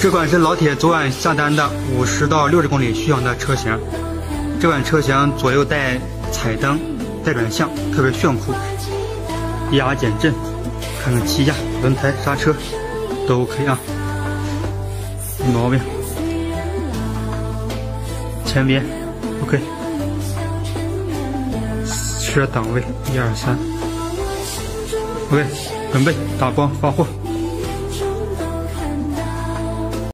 这款是老铁昨晚下单的五十到六十公里续航的车型。这款车型左右带彩灯、带转向，特别炫酷。压减震，看看气压、轮胎、刹车都 OK 啊，没毛病。前边 OK。车档位一二三，OK，准备打光发货。